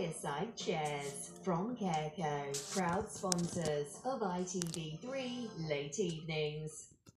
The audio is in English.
Fireside Chairs from Careco, proud sponsors of ITV3 Late Evenings.